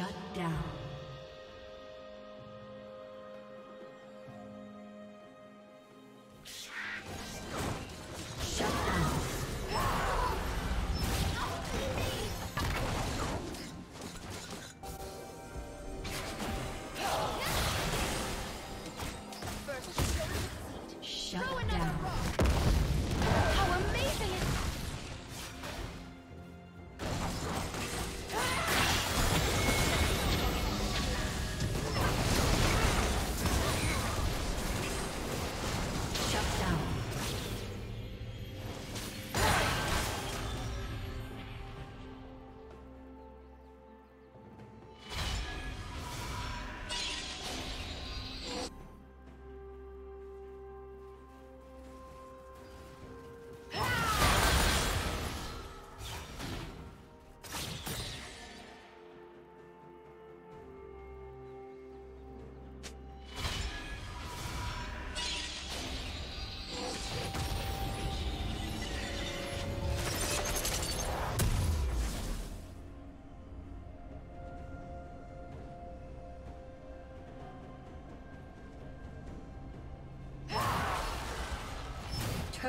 Shut down.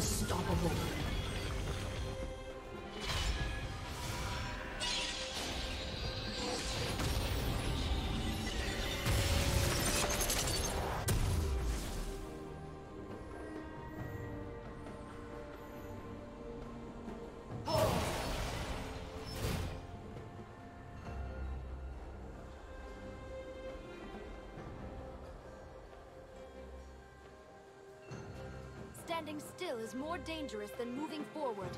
Unstoppable. Standing still is more dangerous than moving forward.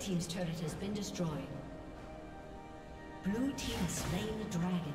Red Team's turret has been destroyed. Blue Team has slain the dragon.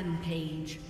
Rampage.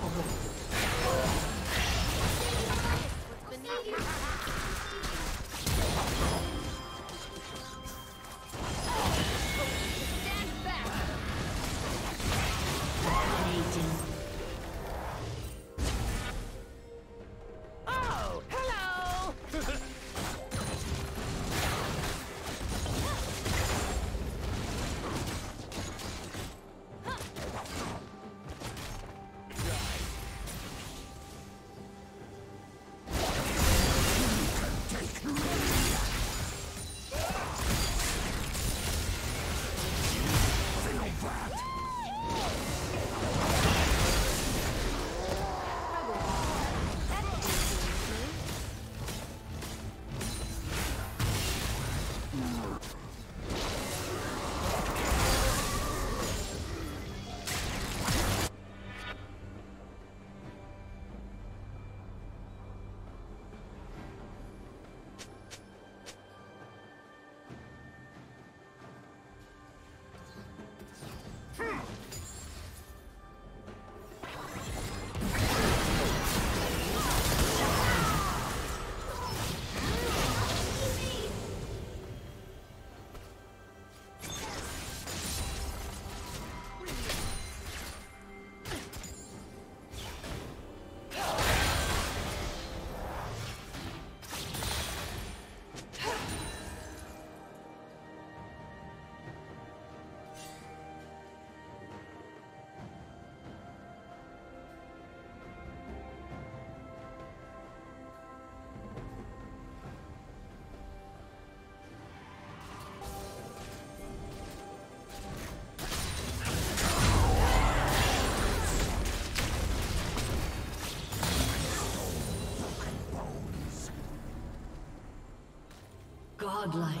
Godlike.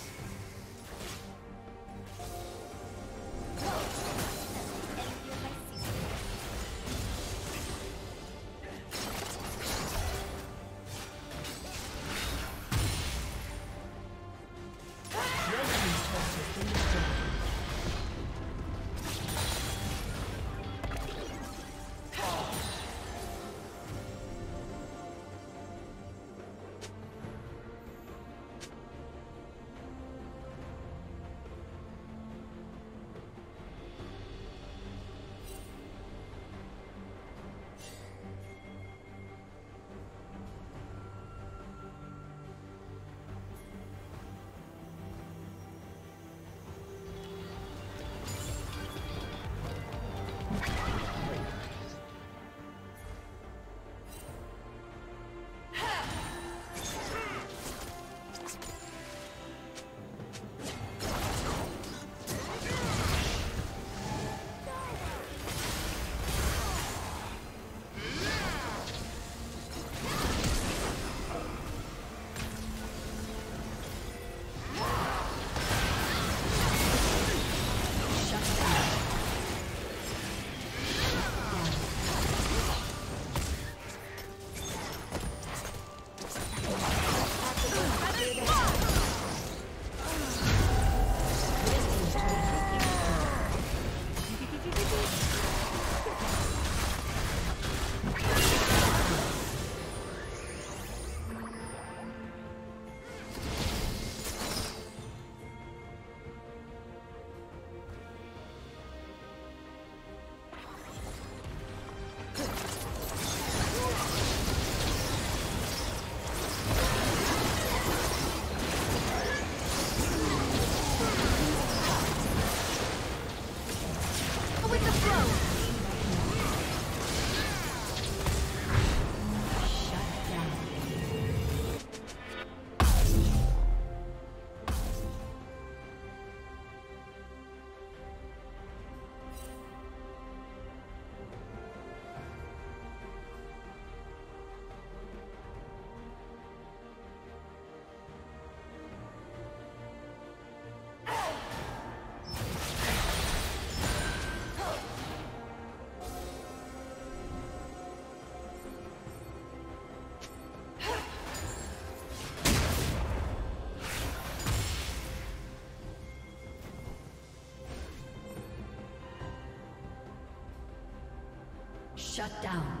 Shut down.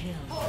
Kill.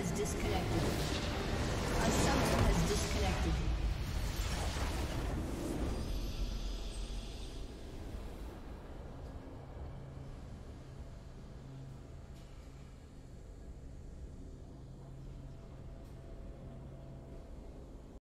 Has disconnected.